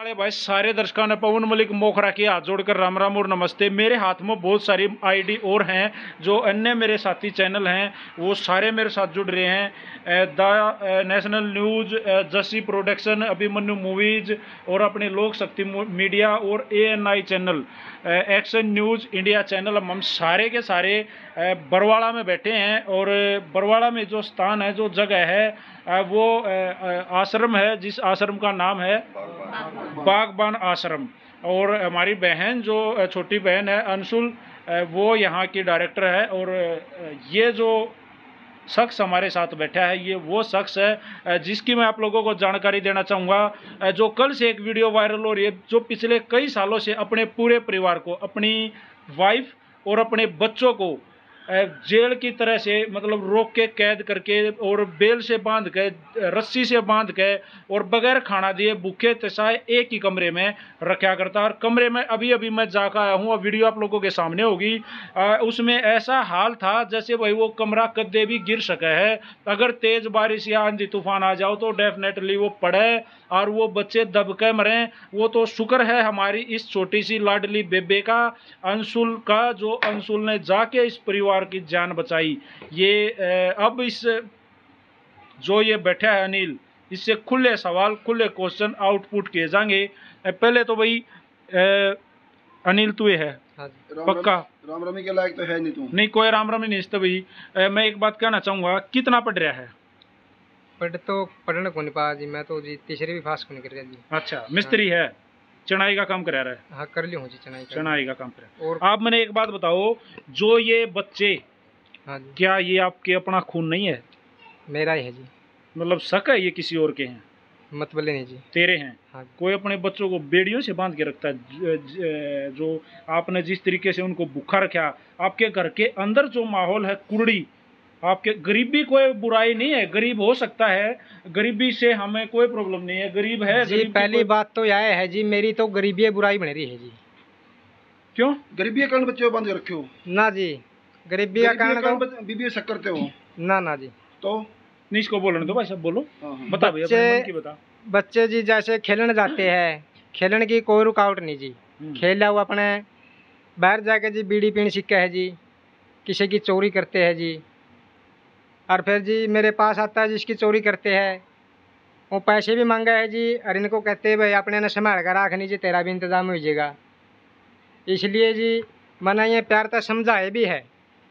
वाले भाई, सारे दर्शकों ने पवन मलिक मोखरा के हाथ जोड़कर राम राम और नमस्ते। मेरे हाथ में बहुत सारी आईडी और हैं, जो अन्य मेरे साथी चैनल हैं, वो सारे मेरे साथ जुड़ रहे हैं। द नेशनल न्यूज़ जसी प्रोडक्शन, अभिमन्यु मूवीज़ और अपने लोक शक्ति मीडिया और A N I channel. Action news India channel हम सारे के सारे बरवाड़ा में बैठे हैं और बरवाड़ा में जो स्थान है, जो जगह है वो आश्रम है, जिस आश्रम का नाम है बागबान आश्रम। और हमारी बहन जो छोटी बहन है, अंशुल वो यहाँ की डायरेक्टर है। और ये जो शख्स हमारे साथ बैठा है, ये वो शख्स है जिसकी मैं आप लोगों को जानकारी देना चाहूँगा। जो कल से एक वीडियो वायरल हो रही है, जो पिछले कई सालों से अपने पूरे परिवार को, अपनी वाइफ और अपने बच्चों को जेल की तरह से मतलब रोक के कैद करके और बेल से बाँध के, रस्सी से बाँध के और बगैर खाना दिए भूखे तसाए एक ही कमरे में रखा करता। और कमरे में अभी अभी मैं जाकर आया हूँ, और वीडियो आप लोगों के सामने होगी। उसमें ऐसा हाल था जैसे भाई वो कमरा कद्दे भी गिर सके है। अगर तेज बारिश या आंधी तूफ़ान आ जाओ तो डेफिनेटली वो पड़े और वो बच्चे दब के मरें। वो तो शुक्र है हमारी इस छोटी सी लाडली बेबे का, अंशुल का, जो अंशुल ने जाके इस परिवार की जान बचाई। ये अब इस जो ये बैठा है अनिल इससे खुले सवाल खुले क्वेश्चन आउटपुट किए जाएँगे। पहले तो भाई अनिल तू है हाँ। पक्का? राम रामी के लायक तो है नहीं तू। नहीं कोई राम राम नहीं तो भाई। मैं एक बात कहना चाहूँगा कितना पढ़ रहा है? पढ़ तो पढ़ने को नहीं पा जी मैं तो जी तीसरी भी पास को नहीं कर रहा जी। अच्छा मिस्त्री है? चढ़ाई का काम करा रहा है। हाँ कर लियो जी चनाई कर चढ़ाई का काम करा और आप मैंने एक बात बताओ जो ये बच्चे हाँ जी। क्या ये आपके अपना खून नहीं है? मेरा ही है जी। मतलब शक है ये किसी और के हैं? मत बोले नहीं जी। तेरे हैं? हाँ जी। कोई अपने बच्चों को बेड़ियों से बाँध के रखता है ज- आपने जिस तरीके से उनको भूखा रखा आपके घर के अंदर जो माहौल है कुड़ी आपके गरीबी कोई बुराई नहीं है गरीब हो सकता है गरीबी से हमें कोई प्रॉब्लम नहीं है गरीब है जी गरीब पहली बात तो यह है जी मेरी तो गरीबी बुराई बन रही है जी। क्यों? गरीबी के कारण बच्चे को बंद रखे हो? ना जी गरीबी का कारण तो बीबी शक करते हो? ना ना जी। तो? नहीं इसको बोलने दो भाई साहब बोलो। हाँ, हाँ। बता भैया बच्चे- बता। बच्चे जी जैसे खेलने जाते हैं खेलने की कोई रुकावट नहीं जी। हम्म। खेला हुआ अपने बाहर जाके जी बीड़ी पीने सीखा है जी किसी की चोरी करते हैं जी। और फिर जी मेरे पास आता है जिसकी चोरी करते हैं। वो पैसे भी मांगा है जी, और इनको कहते हैं, भाई, अपने ने संभाल कर रख नीचे तेरा भी इंतज़ाम हो जाएगा। इसलिए जी, मैंने ये प्यार तो समझाए भी है,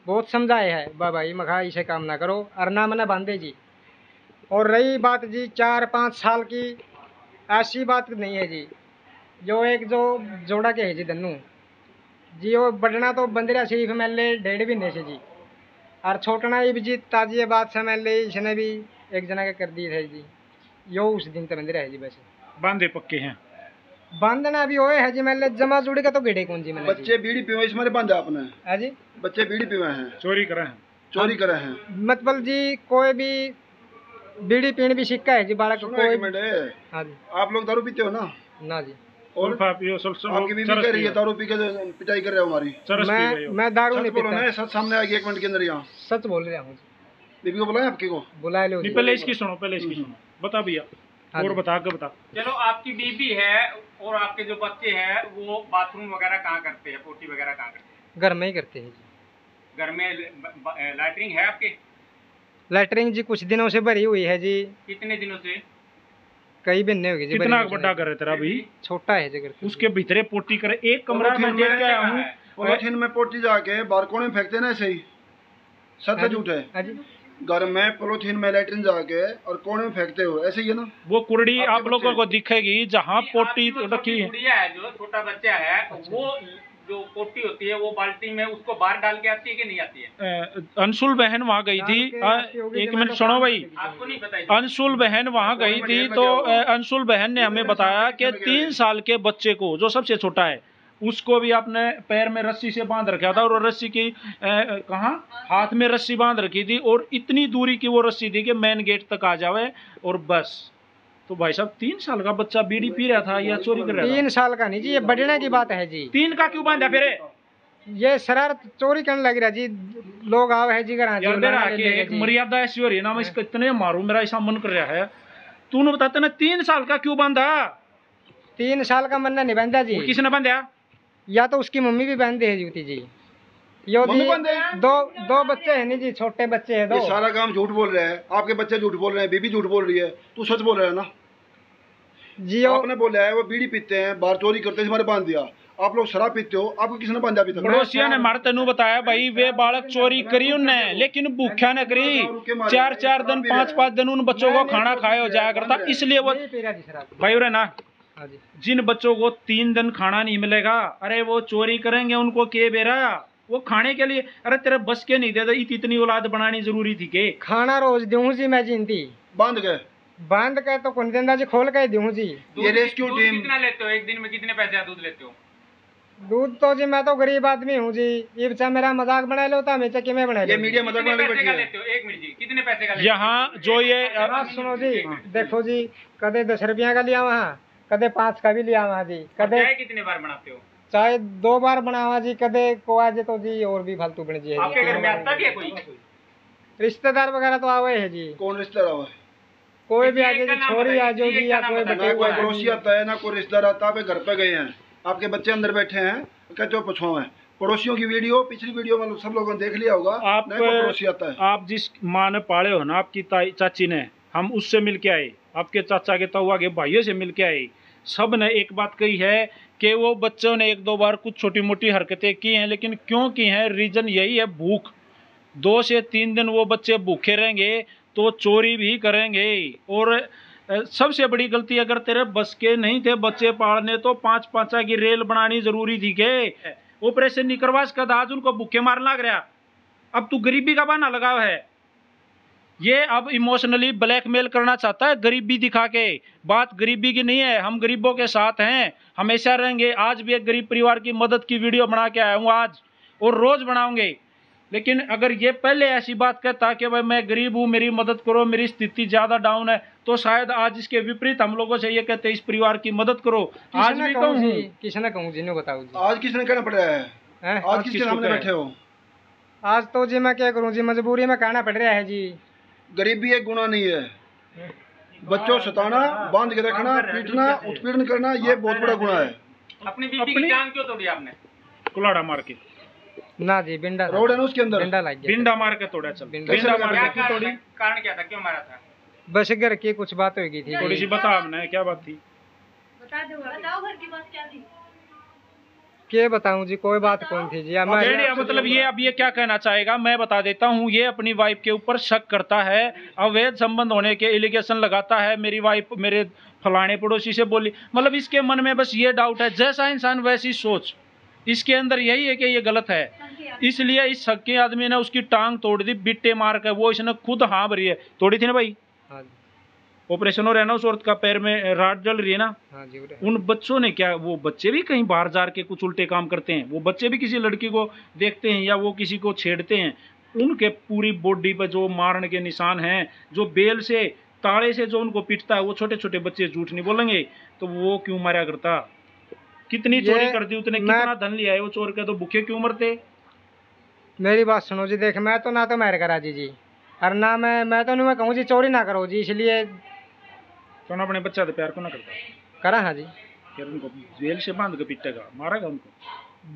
बहुत समझाए है। बा भाई मखा, इसे काम ना करो, और ना मैंने बांधे जी। और रही बात जी, चार पाँच साल की, ऐसी बात नहीं है जी। जो एक जो जोड़ा के है जी धन्नू जी, वो बढ़ना तो बंदरा शरीफ में ले डेढ़ महीने से जी। और छोटना ये भी जी ताजी बात से मैं ले इसने भी एक जना के कर दिए थे जी। यो उस दिन तक बंदरा है जी वैसे बांधे पक्के हैं। बांधना भी होए है जी मैं ले जमा जुड़ी का तो गेड़े कौन जी मैंने बच्चे बीड़ी पीवे इसमें नहीं बांधा आपने है जी। बच्चे बीड़ी पीवे हैं। चोरी करें। हैं चोरी करे हैं। मतलब जी कोई भी बीड़ी पीण भी सिक्का है जी बालक कोई हाँ जी। आप लोग दारू पीते हो ना? ना जी। और आपकी बीवी कह रही है दारू पी के पिटाई कर रहे हो हमारी। मैं मैं दारू नहीं पीता। सच सामने एक मिनट के अंदर यहाँ। सच बोल रहा हूँ। बीबी को बुलाए आपके को? बुला लो पहले इसकी सुनो पहले इसकी सुनो। बता भैया हाँ और बता आगे बता। चलो आपकी बीबी है और आपके जो बच्चे हैं वो बाथरूम वगैरह कहाँ करते हैं? पोटी वगैरह कहाँ करते घर में ही करते हैं जी। हैं घर में लैटरिंग है आपके? लैटरिंग जी कुछ दिनों से भरी हुई है जी। कितने दिनों से? कई महीने हो गए जी कितना बड़ा घर है तेरा भाई छोटा है जी घर उसके भीतरे पोटी करे एक कमरा में देख के आया में हूँ पोलोथीन में पोटी जाके बारकोने में फेंकते ना ऐसे ही। सच है झूठ। है हाँ जी। घर में पोलोथीन में लैट्रिन जाके और कोने में फेंकते हो ऐसे ही है ना? वो कुर्डी आपके आप लोगों को दिखेगी जहाँ पोटी रखी है। है जो छोटा बच्चा है वो जो पोटी होती है वो बाल्टी में उसको बाहर डाल के आती है कि नहीं आती है? अंशुल बहन वहाँ गई थी। एक मिनट सुनो भाई। आपको नहीं पता अंशुल बहन वहाँ गई थी तो अंशुल बहन ने हमें बताया कि तीन साल के बच्चे को जो सबसे छोटा है उसको भी आपने पैर में रस्सी से बाँध रखा था और रस्सी की कहाँ? हाथ में रस्सी बाँध रखी थी और इतनी दूरी की वो रस्सी थी कि मेन गेट तक आ जावे और बस। तो भाई साहब तीन साल का बच्चा बीड़ी पी रहा था या चोरी कर रहा था? तीन साल का नहीं जी ये बढ़ने की बात है जी। तीन का क्यों बांधा फिर? ये शरारत चोरी करने लग रहा जी। लोग आवे है जी घर एक मर्यादा ऐसी हो रही है ना मैं इसको इतने मारू मेरा ऐसा मन कर रहा है। तूने बताते ना तीन साल का क्यों बांधा? तीन साल का मन नहीं बांधा जी। किसने बांधा? या तो उसकी मम्मी भी बंदे है जूती जी। यो जी दो दो बच्चे हैं नहीं जी छोटे बच्चे हैं ये दो सारा काम झूठ बोल रहे हैं। आपके बच्चे झूठ बोल रहे हैं बीबी झूठ बोल रही है तू सच बोल रहा है ना? जियो आपने बोला है वो बीड़ी पीते हैं बाहर चोरी करते हैं हमारे बाँध दिया। आप लोग शराब पीते हो आपको किसने बांधा तक? पड़ोसिया ने मार तेनू बताया भाई वे बालक चोरी करी उनने लेकिन भूखा न करी। चार चार दिन पाँच पाँच दिन उन बच्चों को खाना खाया हो जाया करता। इसलिए वो जी भाई उरे ना हाँ जिन बच्चों को तीन दिन खाना नहीं मिलेगा अरे वो चोरी करेंगे उनको के बेरा? वो खाने के लिए अरे तेरे बस के नहीं देते इत- इतनी औलाद बनानी ज़रूरी थी के। खाना रोज दूँ जी मैं जीनती बाँध गए बाँध के तो कौन देंदा जी खोल के दूँ जी। ये रेस्क्यू टीम- कितना लेते हो? एक दिन में कितने पैसे दूध लेते हो? दूध तो जी मैं तो गरीब आदमी हूँ जी। ये बच्चा मेरा मज़ाक बना लो तो हमें चक्की में बना ये मीडिया मज़ाक कितने पैसे का लेते हो? एक मिनट जी कितने पैसे का यहाँ जो ये सुनो जी। देखो जी कदे दस रुपया का लिया वहाँ कदे पाँच का भी लिया वहाँ जी। कदे कितने बार बनाते हो? चाहे दो बार बनावा जी कदे को आज तो जी और भी फालतू बन जी। आपके घर में आता भी कोई? रिश्तेदार वगैरह तो आवे है जी। कौन रिश्तेदार है? कोई भी किसी आ एक जाए का जी नाम छोरी आ जाएगी या कोई ना कोई पड़ोसी आता है ना कोई रिश्तेदार आता है आप घर पे गए हैं। आपके बच्चे अंदर बैठे हैं कहते हो पछुआ है? पड़ोसियों की वीडियो पिछली वीडियो में सब लोगों ने देख लिया होगा। आप पड़ोसी आता है। आप जिस माँ ने पाले हो ना आपकी ताई चाची ने हम उससे मिल के आए। आपके चाचा के तहुआ के भाइयों से मिल के आए। सबने एक बात कही है कि वो बच्चों ने एक दो बार कुछ छोटी मोटी हरकतें की हैं लेकिन क्यों की हैं? रीजन यही है भूख। दो से तीन दिन वो बच्चे भूखे रहेंगे तो चोरी भी करेंगे। और सबसे बड़ी गलती अगर तेरे बस के नहीं थे बच्चे पालने तो पाँच पांचा की रेल बनानी ज़रूरी थी के? ऑपरेशन नहीं करवा इसका आज उनको भूखे मार लग रहा। अब तू गरीबी का बहाना लगाव है। ये अब इमोशनली ब्लैकमेल करना चाहता है गरीबी दिखा के। बात गरीबी की नहीं है, हम गरीबों के साथ हैं। हमेशा रहेंगे। आज भी एक गरीब परिवार की मदद की वीडियो बना के आया हूँ आज। और रोज बनाऊँगे। लेकिन अगर ये पहले ऐसी बात कहता कि भाई मैं गरीब हूँ मेरी मदद करो मेरी स्थिति ज़्यादा डाउन है तो शायद आज इसके विपरीत हम लोगों से ये कहते इस परिवार की मदद करो। आज भी कहूँ किसने कहूँ जी ने बताओ जी। आज किसने कहना पड़ रहा है? आज किसके सामने बैठे हो? आज तो जी मैं क्या करूँ जी मजबूरी में कहना पड़ रहा है जी। गरीबी एक गुना नहीं है। बच्चों सताना बाँध के रखना पीटना उत्पीड़न करना ये बहुत बड़ा गुना है। अपनी बीबी की टांग क्यों तोड़ी आपने? कुलाड़ा मार के। ना जी बिंडा रोड है ना उसके अंदर? बिंडा लग गया बिंडा मार के तोड़ा चल। बिंडा- बिंडा मार के क्यों कारण तोड़ी कारण क्या था? क्यों मारा था? बस घर की कुछ बात हो गई थी थोड़ी। सी बता हमने क्या बात थी? बता दो बताओ घर की बात क्या थी? के बताऊँ जी कोई बात कौन थी जी? अब मैं नहीं, नहीं, मतलब ये अब ये क्या कहना चाहेगा? मैं बता देता हूँ ये अपनी वाइफ के ऊपर शक करता है अवैध संबंध होने के एलिगेशन लगाता है मेरी वाइफ मेरे फलाने पड़ोसी से बोली। मतलब इसके मन में बस ये डाउट है जैसा इंसान वैसी सोच। इसके अंदर यही है कि ये गलत है। इसलिए इस शक्की आदमी ने उसकी टांग तोड़ दी बिट्टे मार कर वो इसने खुद हाँ भरी है। तोड़ी थी ना भाई? हाँ ऑपरेशन हो रहा है ना उस औरत का पैर में राड जल रही है ना? हाँ। उन बच्चों ने क्या वो बच्चे भी कहीं बाहर जा के कुछ उल्टे काम करते हैं? वो बच्चे भी किसी लड़की को देखते हैं या वो किसी को छेड़ते हैं? उनके पूरी बॉडी पर जो मारने के निशान हैं जो बेल से ताड़े से जो उनको पीटता है वो छोटे छोटे बच्चे झूठ नहीं बोलेंगे? तो वो क्यों मारा करता? कितनी चोरी कर दी उसने कितना धन लिया है वो चोर के? तो भूखे क्यों मरते? मेरी बात सुनो जी देख मैं तो ना तो मैर करा जी जी। और ना मैं मैं तो नहीं मैं कहूँ जी चोरी ना करो जी इसलिए तो ना अपने बच्चा तो प्यार को ना करता। करा हाँ जी। फिर उनको जेल से बाँध के पीटेगा मारेगा उनको?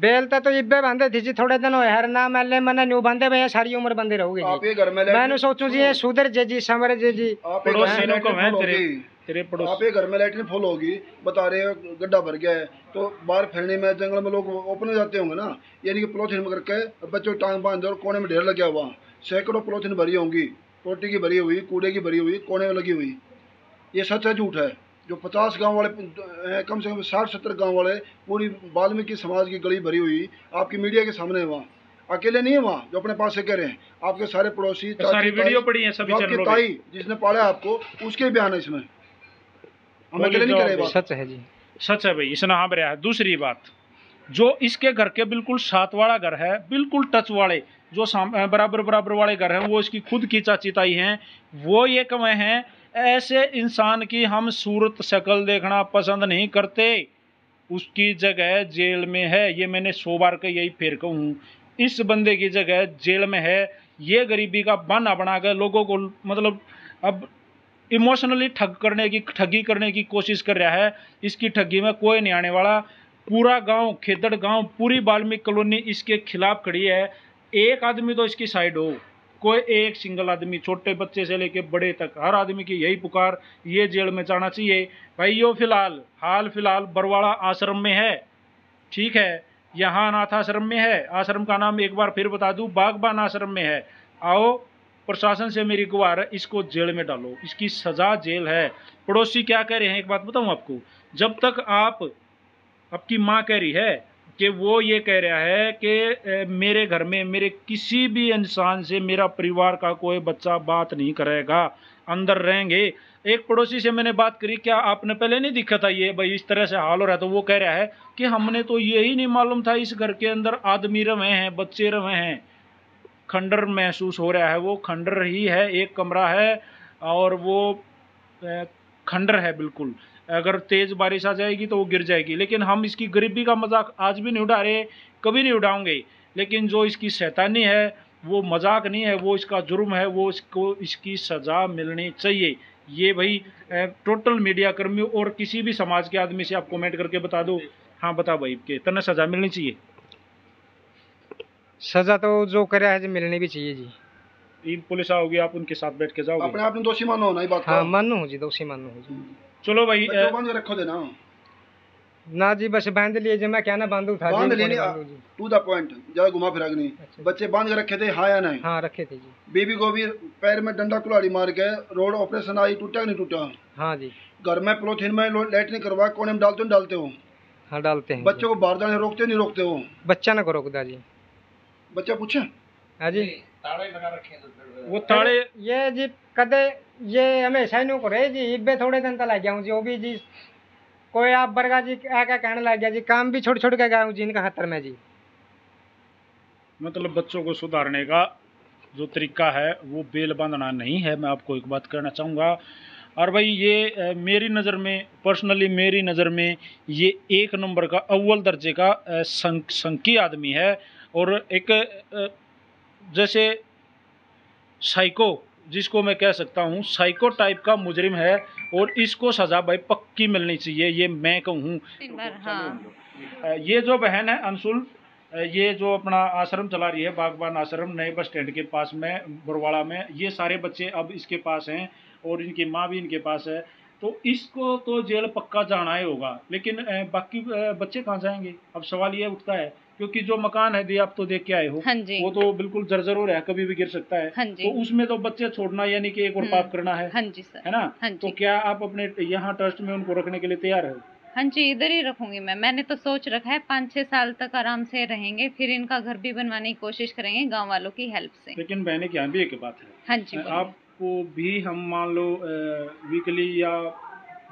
बेल तो इब्बे बांधे थी जी थोड़े दिन हर ना मैंने मैंने न्यू बांधे भैया सारी उम्र बंदे रहोगे आप जी मैंने सोचू जी ये सुधर जे जी समर जे जी। पड़ोसी को तेरे। तेरे पड़ोस आप ये घर में लैट्रिन फुल होगी बता रहे हो गड्ढा भर गया है तो बाहर फैलने में जंगल में लोग ओपन हो जाते होंगे ना यानी कि पोलोथीन में करके बच्चों टांग बाँध और कोने में ढेर लग गया हुआ। सैकड़ों पोलोथीन भरी होंगी रोटी की भरी हुई कूड़े की भरी हुई कोने में लगी हुई। ये सच है झूठ है? जो पचास गाँव वाले कम से कम साठ सत्तर गाँव वाले पूरी वाल्मीकि समाज की गली भरी हुई आपकी मीडिया के सामने है वहाँ। अकेले नहीं है वहाँ जो अपने पास से कह रहे हैं। आपके सारे पड़ोसी सारी वीडियो पड़ी है सभी आपकी ताई जिसने पाला आपको उसके बयान है इसमें। सच है जी। सच है भाई इसने हाँ भरा है दूसरी बात जो इसके घर के बिल्कुल साथ वाला घर है बिल्कुल टच वाले जो बराबर बराबर वाले घर हैं वो इसकी खुद की चाची ताई हैं वो ये कमे हैं ऐसे इंसान की हम सूरत शक्ल देखना पसंद नहीं करते। उसकी जगह जेल में है ये मैंने सौ बार का यही फेर कहूँ। इस बंदे की जगह जेल में है ये गरीबी का बहाना बना कर लोगों को मतलब अब इमोशनली ठग करने की, ठगी करने की कोशिश कर रहा है। इसकी ठगी में कोई नहीं आने वाला। पूरा गाँव, खेदड़ गाँव, पूरी वाल्मीकि कॉलोनी इसके खिलाफ खड़ी है। एक आदमी तो इसकी साइड हो। कोई एक सिंगल आदमी, छोटे बच्चे से लेके बड़े तक, हर आदमी की यही पुकार, ये जेल में जाना चाहिए। भाई, यो फ़िलहाल, हाल फ़िलहाल बरवाड़ा आश्रम में है। ठीक है, यहाँ अनाथ आश्रम में है। आश्रम का नाम एक बार फिर बता दूँ, बागबान आश्रम में है। आओ प्रशासन से मेरी गुहार है, इसको जेल में डालो। इसकी सजा जेल है। पड़ोसी क्या कह रहे हैं? एक बात बताऊँ आपको। जब तक आप, आपकी माँ कह रही है कि वो ये कह रहा है कि मेरे घर में, मेरे किसी भी इंसान से मेरा परिवार का कोई बच्चा बात नहीं करेगा। अंदर रहेंगे। एक पड़ोसी से मैंने बात करी, क्या आपने पहले नहीं दिखा था ये? भाई, इस तरह से हाल हो रहा तो वो कह रहा है कि हमने तो यही नहीं मालूम था इस घर के अंदर आदमी रहे हैं, बच्चे रहे हैं। खंडर महसूस हो रहा है, वो खंडर ही है, एक कमरा है और वो खंडर है बिल्कुल। अगर तेज बारिश आ जाएगी तो वो गिर जाएगी, लेकिन हम इसकी गरीबी का मज़ाक आज भी नहीं उड़ा रहे, कभी नहीं उड़ाएँगे लेकिन जो इसकी शैतानी है, वो मज़ाक नहीं है, वो इसका जुर्म है, वो इसको, इसकी सज़ा मिलनी चाहिए। ये भाई टोटल मीडिया कर्मियों और किसी भी समाज के आदमी से आप कमेंट करके बता दो। हाँ बता भाई, के तना सज़ा मिलनी चाहिए। सज़ा तो जो करे है जी मिलनी भी चाहिए जी। ईद पुलिस आओगी आप उनके साथ बैठ के जाओगे? अपने आप दोषी मानो ना ये बात हाँ मानू हूँ जी दोषी मानू हूँ जी। चलो भाई बच्चों अ, बाँध रखो देना ना। जी बस बाँध लिए जी मैं क्या ना बांधू था बाँध जी लेनी कौन बांधू जी। टू द पॉइंट ज़्यादा घुमा फिरा के नहीं अच्छा। बच्चे बाँध के रखे थे हाँ या नहीं। हाँ रखे थे जी। बीबी को भी पैर में डंडा कुल्हाड़ी मार के रोड ऑपरेशन आई टूटा कि नहीं टूटा? हाँ जी। घर में प्लोथिन में लो- लाइट नहीं करवा कोने में डालते हो नहीं डालते हो? हाँ डालते हैं बच्चों को बाहर जाने रोकते हो नहीं रोकते हो? बच्चा ना करो खुदा जी। बच्चा पूछे। हाँ जी। वो ताड़े ये जी कदे ये हमेशा ही नो करे जी इब्बे थोड़े दिन तक लग गया जी वो भी जी कोई आप बरगा जी आ क्या कहने लग गया जी काम भी छोड़ छोड़ के गया हूँ जी इनका खतर में जी। मतलब बच्चों को सुधारने का जो तरीका है वो बेल बांधना नहीं है मैं आपको एक बात कहना चाहूँगा। और भाई ये मेरी नज़र में पर्सनली मेरी नज़र में ये एक नंबर का अव्वल दर्जे का संक संकी आदमी है। और एक जैसे साइको जिसको मैं कह सकता हूँ साइको टाइप का मुजरिम है और इसको सज़ा भाई पक्की मिलनी चाहिए ये मैं कहूँ। हाँ। ये जो बहन है अंशुल ये जो अपना आश्रम चला रही है बागबान आश्रम नए बस स्टैंड के पास में बुरवाड़ा में ये सारे बच्चे अब इसके पास हैं और इनकी माँ भी इनके पास है। तो इसको तो जेल पक्का जाना ही होगा लेकिन बाकी बच्चे कहाँ जाएँगे? अब सवाल ये उठता है क्योंकि जो मकान है आप तो देख के आए हो हाँ वो तो बिल्कुल जर्जर हो रहा है कभी भी गिर सकता है। हाँ तो उसमें तो बच्चे छोड़ना यानी कि एक और हम्म। पाप करना है हाँ जी सर। है ना? हाँ तो क्या आप अपने यहाँ ट्रस्ट में उनको रखने के लिए तैयार है? हाँ जी इधर ही रखूँगी मैं। मैंने तो सोच रखा है पाँच छह साल तक आराम से रहेंगे फिर इनका घर भी बनवाने की कोशिश करेंगे गाँव वालों की हेल्प से। लेकिन बहने की यहाँ भी एक बात है। हाँ जी आपको भी हम मान लो वीकली या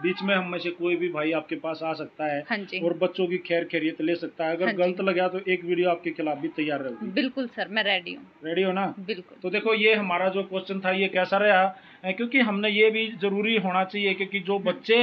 बीच में हम में से कोई भी भाई आपके पास आ सकता है हाँ जी। और बच्चों की खैर खैरियत ले सकता है। अगर हाँ गलत लगा तो एक वीडियो आपके खिलाफ भी तैयार रहेगी बिल्कुल सर मैं रेडी हूँ। रेडी हो ना? बिल्कुल। तो देखो ये हमारा जो क्वेश्चन था ये कैसा रहा? क्योंकि हमने ये भी ज़रूरी होना चाहिए क्योंकि जो बच्चे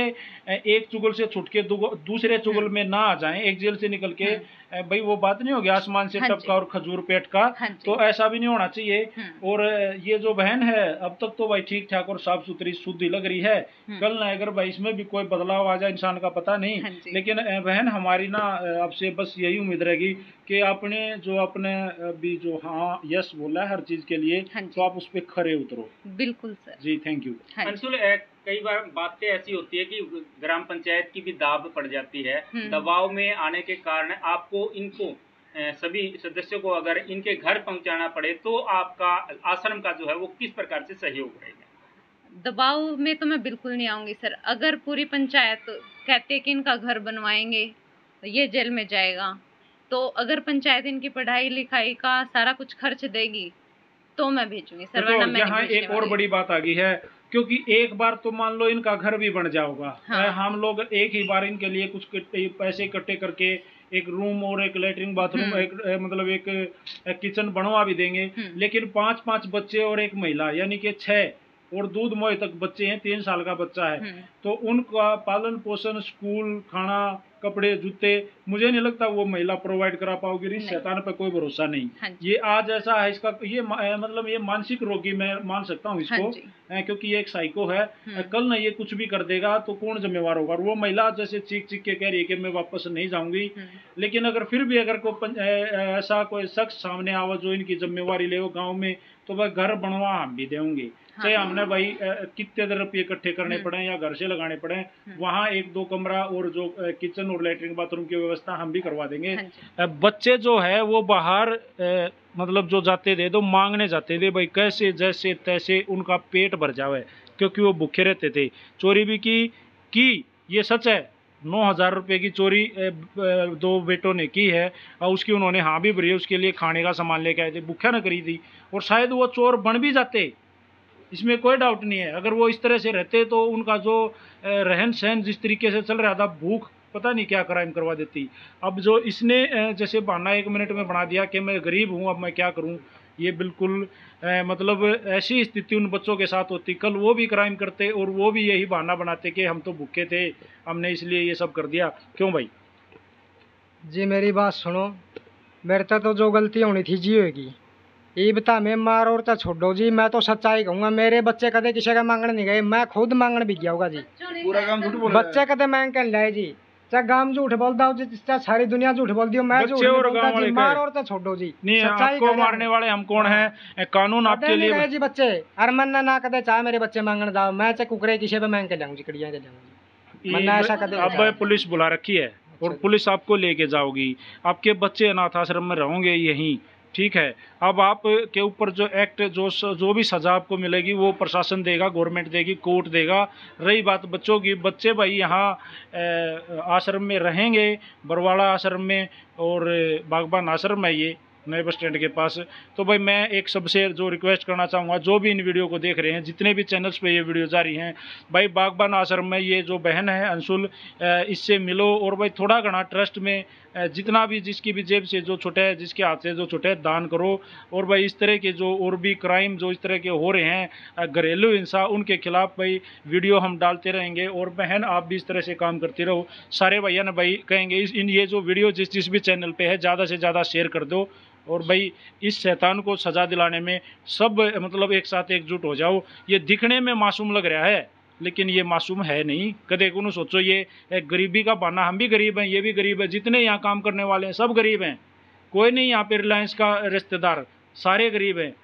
एक चुगल से छुट के दूसरे चुगल में ना आ जाएँ एक जेल से निकल के भाई वो बात नहीं होगी आसमान से हाँ टपका और खजूर पेट का हाँ तो ऐसा भी नहीं होना चाहिए। हम्म, और ये जो बहन है अब तक तो भाई ठीक ठाक और साफ़ सुथरी शुद्ध लग रही है। हम्म, कल ना अगर भाई इसमें भी कोई बदलाव आ जाए इंसान का पता नहीं। हाँ लेकिन बहन हमारी ना आपसे बस यही उम्मीद रहेगी कि आपने जो अपने अभी जो हाँ यस बोला है हर चीज़ के लिए तो आप उस पर खरे उतरो। बिल्कुल सर। जी थैंक यू हाँ अंशुल कई बार बातें ऐसी होती है कि ग्राम पंचायत की भी दाब पड़ जाती है। हम्म। दबाव में आने के कारण आपको इनको सभी सदस्यों को अगर इनके घर पहुंचाना पड़े तो आपका आश्रम का जो है वो किस प्रकार से सहयोग रहेगा? दबाव में तो मैं बिल्कुल नहीं आऊँगी सर। अगर पूरी पंचायत कहती है कि इनका घर बनवाएँगे तो ये जेल में जाएगा। तो अगर पंचायत इनकी पढ़ाई लिखाई का सारा कुछ खर्च देगी तो मैं भेजूँगी सर वरना मैं यहाँ एक और बड़ी बात आ गई है क्योंकि एक बार तो मान लो इनका घर भी बन जाओगा हाँ। हम लोग एक ही बार इनके लिए कुछ पैसे इकट्ठे करके एक रूम और एक लेटरिन बाथरूम हम्म। एक मतलब एक अ, किचन बनवा भी देंगे हम्म। लेकिन पाँच पाँच बच्चे और एक महिला यानी कि छह और दूध मोह तक बच्चे हैं तीन साल का बच्चा है हम्म, तो उनका पालन पोषण स्कूल खाना कपड़े जूते मुझे नहीं लगता वो महिला प्रोवाइड करा पाओगी इस शैतान पे कोई भरोसा नहीं। हाँ ये आज ऐसा है इसका ये मतलब ये मानसिक रोगी मैं मान सकता हूँ हाँ इसको अ, क्योंकि ये एक साइको है। हम्म। कल ना ये कुछ भी कर देगा तो कौन जिम्मेवार होगा? और वो महिला जैसे चीख चीख के कह रही है कि मैं वापस नहीं जाऊँगी। हम्म, लेकिन अगर फिर भी अगर कोई ऐसा कोई शख्स सामने आवा जो इनकी जिम्मेवारी ले गाँव में तो वह घर बनवा हम भी देंगे। चाहे हाँ। हमने भाई कितने दर रुपये इकट्ठे करने हम्म। पड़े या घर से लगाने पड़े हम्म। वहाँ एक दो कमरा और जो किचन और लेटरिन बाथरूम की व्यवस्था हम भी करवा देंगे हाँ बच्चे जो है वो बाहर मतलब जो जाते थे तो मांगने जाते थे भाई कैसे जैसे तैसे उनका पेट भर जावे क्योंकि वो भूखे रहते थे चोरी भी की की ये सच है नौ हज़ार रुपये की चोरी दो बेटों ने की है और उसकी उन्होंने हाँ भी भरी है उसके लिए खाने का सामान लेके आए थे भूखा न करी थी और शायद वो चोर बन भी जाते इसमें कोई डाउट नहीं है। अगर वो इस तरह से रहते तो उनका जो रहन सहन जिस तरीके से चल रहा था भूख पता नहीं क्या क्राइम करवा देती। अब जो इसने जैसे बहाना एक मिनट में बना दिया कि मैं गरीब हूँ अब मैं क्या करूँ? ये बिल्कुल अ, मतलब ऐसी स्थिति उन बच्चों के साथ होती। कल वो भी क्राइम करते और वो भी यही बहाना बनाते कि हम तो भूखे थे हमने इसलिए ये सब कर दिया। क्यों भाई? जी मेरी बात सुनो। मेरे तो जो गलती होनी थी जी होगी ये बता मैं मार और तो छोड़ो जी मैं तो सच्चाई कहूँगा मेरे बच्चे कदे किसी का मांगने नहीं गए मैं खुद मांगने भी गया होगा जी। पूरा काम झूठ बोल बच्चे कदे मांग के लाए जी। चाहे गाँव झूठ बोलता हो जी चाहे सारी दुनिया झूठ बोलती हो मैं झूठ बोलता जी मार और तो छोड़ो जी। नहीं सच्चाई आपको मारने वाले हम कौन हैं? अ, कानून आपके लिए गए जी बच्चे। अरे मन ना ना कदे चाहे मेरे बच्चे मांगने जाओ मैं चाहे कुकरे किसी पे मांग के लाऊं जी कड़िया के लाऊं मन ऐसा कदे अब पुलिस बुला रखी है और अच्छा। पुलिस आपको लेके जाओगी। आपके बच्चे अनाथ आश्रम में रहेंगे यहीं। ठीक है। अब आप के ऊपर जो एक्ट जो जो भी सजा आपको मिलेगी, वो प्रशासन देगा गवर्नमेंट देगी कोर्ट देगा। रही बात बच्चों की, बच्चे भाई यहाँ आश्रम में रहेंगे, बरवाड़ा आश्रम में और बागबान आश्रम है ये, नए बस स्टैंड के पास। तो भाई मैं एक सबसे जो रिक्वेस्ट करना चाहूँगा, जो भी इन वीडियो को देख रहे हैं, जितने भी चैनल्स पे ये वीडियो जारी हैं, भाई बागबान आश्रम में ये जो बहन है अंशुल इससे मिलो और भाई थोड़ा घना ट्रस्ट में जितना भी जिसकी भी जेब से जो छुटे है, जिसके हाथ से जो छुटे दान करो। और भाई, इस तरह के जो और भी क्राइम जो इस तरह के हो रहे हैं घरेलू हिंसा, उनके खिलाफ भाई वीडियो हम डालते रहेंगे। और बहन, आप भी इस तरह से काम करती रहो। सारे भैया ने भाई कहेंगे, इस, इन ये जो वीडियो जिस जिस भी चैनल पे है, ज़्यादा से ज़्यादा शेयर कर दो। और भाई, इस शैतान को सजा दिलाने में सब मतलब एक साथ एकजुट हो जाओ। ये दिखने में मासूम लग रहा है। लेकिन ये मासूम है नहीं। कदे को सोचो, ये गरीबी का बहाना, हम भी गरीब हैं, ये भी गरीब है, जितने यहाँ काम करने वाले हैं, सब गरीब हैं। कोई नहीं यहाँ पे रिलायंस का रिश्तेदार, सारे गरीब हैं।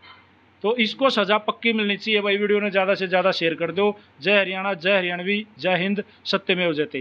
तो इसको सज़ा पक्की मिलनी चाहिए भाई, वीडियो ने ज़्यादा से ज़्यादा शेयर कर दो। जय हरियाणा, जय हरियाणवी, जय हिंद, सत्यमेव जयते।